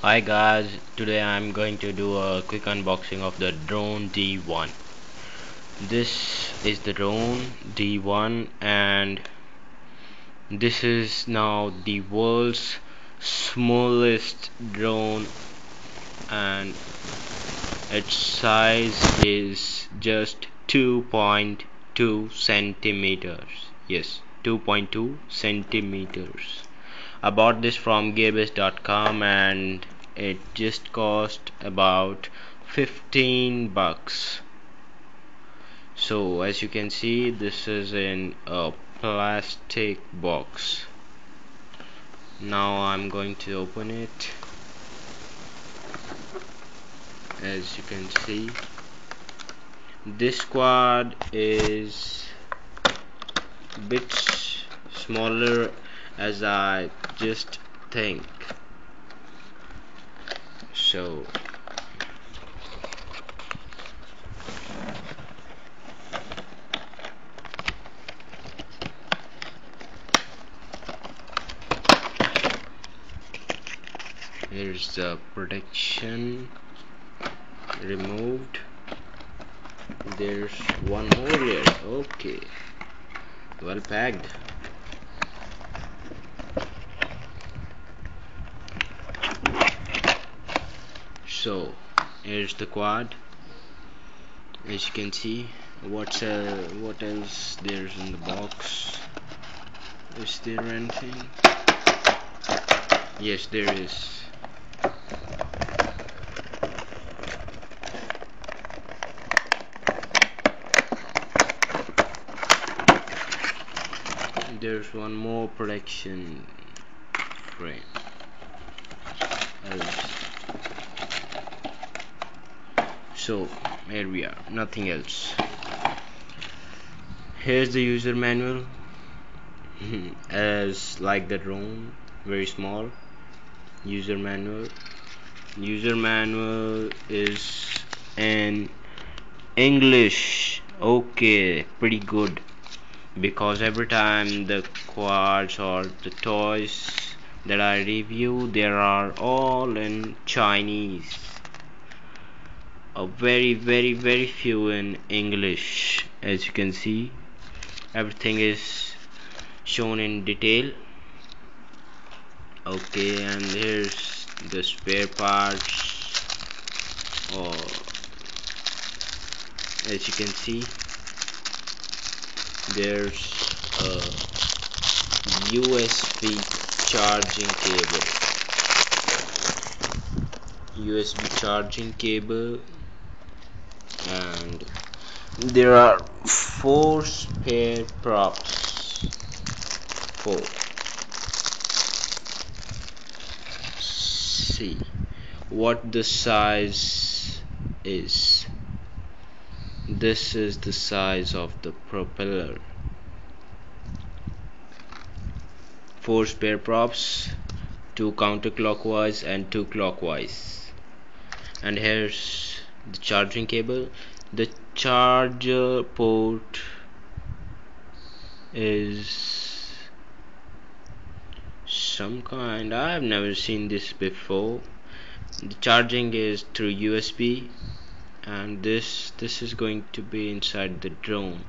Hi guys, today I'm going to do a quick unboxing of the drone D1. This is the drone D1 and this is now the world's smallest drone and its size is just 2.2 centimeters. Yes, 2.2 centimeters. I bought this from gearbest.com and it just cost about 15 bucks. So as you can see this is in a plastic box. Now I'm going to open it. As you can see this quad is bit smaller as I just think. So here's the protection removed. There's one more here okay. Well packed so here's the quad. As you can see what's uh, what else there's in the box? Is there anything? Yes there is. There's one more protection frame so here we are nothing else. Here's the user manual. As like the drone very small. User manual. User manual is in English. Okay pretty good. Because every time the quads or the toys that I review they are all in Chinese very very very few in English as you can see. Everything is shown in detail. Okay and here's the spare parts. Or as you can see there's a USB charging cable. USB charging cable and there are four spare props four see what the size is. This is the size of the propeller. Four spare props two counterclockwise and two clockwise. And here's the charging cable. The charger port is some kind. I've never seen this before. The charging is through USB and this this is going to be inside the drone.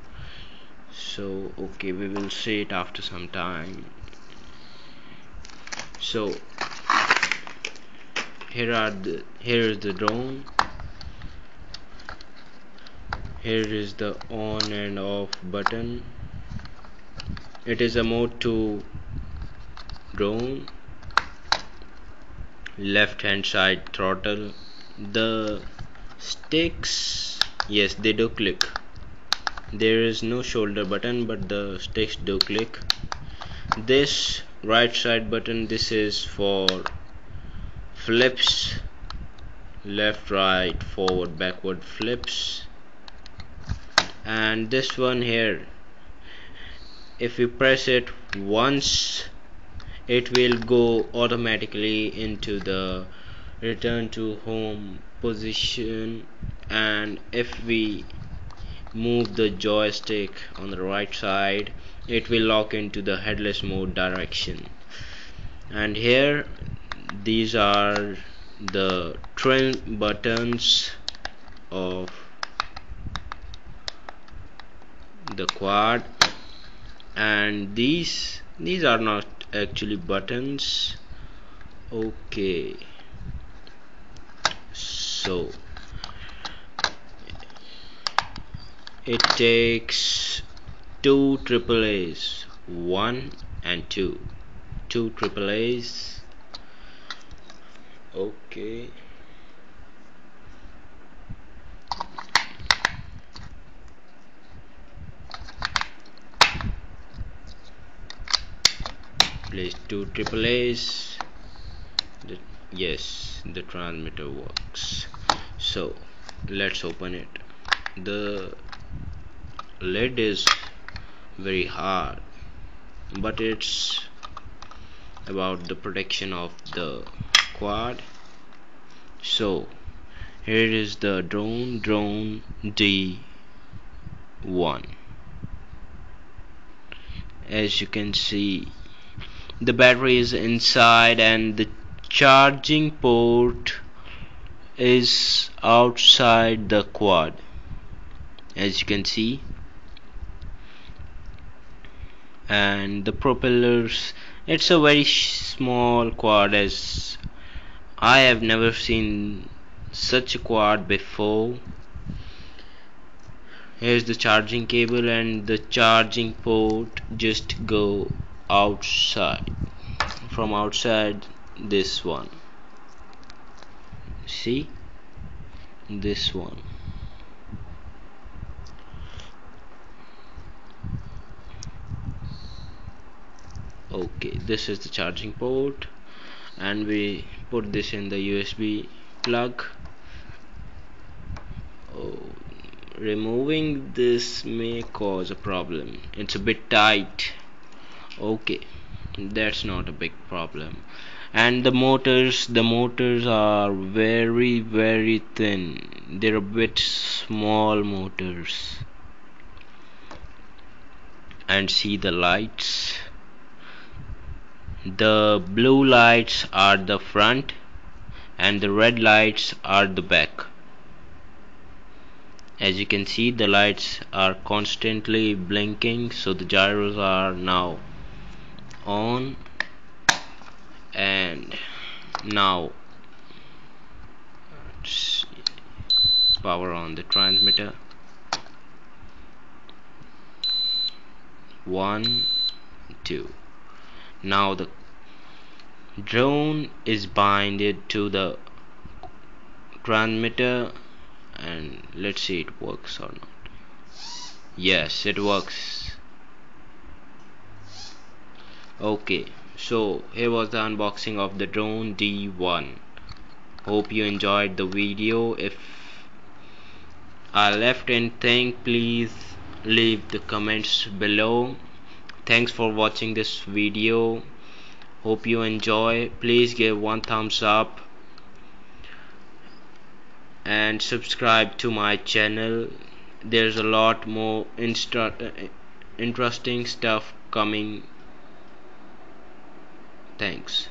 So okay we will see it after some time. So here are the here is the drone here is the on and off button. It is a mode 2 drone left hand side throttle. The sticks yes they do click. There is no shoulder button but the sticks do click. This right side button this is for flips. Left right forward backward flips and this one here if we press it once it will go automatically into the return to home position. And if we move the joystick on the right side it will lock into the headless mode direction. And here these are the trim buttons of the quad and these these are not actually buttons. Okay. So it takes two triple A's one and two. Two triple A's. Okay place two triple A's. The, yes the transmitter works. So let's open it. The lid is very hard but it's about the protection of the quad. So here is the drone drone D1 as you can see the battery is inside and the charging port is outside the quad as you can see. And the propellers it's a very small quad as I have never seen such a quad before. Here's the charging cable and the charging port just go outside. From outside this one. See? This one. Okay this is the charging port. And we put this in the USB plug. Oh, removing this may cause a problem. It's a bit tight okay. That's not a big problem. And the motors the motors are very very thin. They're a bit small motors. And see the lights? The blue lights are the front and the red lights are the back. As you can see the lights are constantly blinking so the gyros are now on and now. Power on the transmitter. One two. Now the drone is binded to the transmitter and let's see it works or not. Yes it works okay so here was the unboxing of the drone D1 hope you enjoyed the video. If I left anything please leave the comments below. Thanks for watching this video. Hope you enjoy. Please give one thumbs up and subscribe to my channel. There's a lot more interesting stuff coming thanks